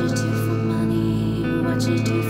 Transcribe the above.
What you do for money? What you do